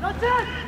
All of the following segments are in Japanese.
Not yet!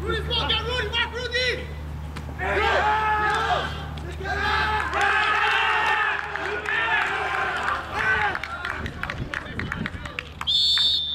Rudy, Rudy, va Rudy!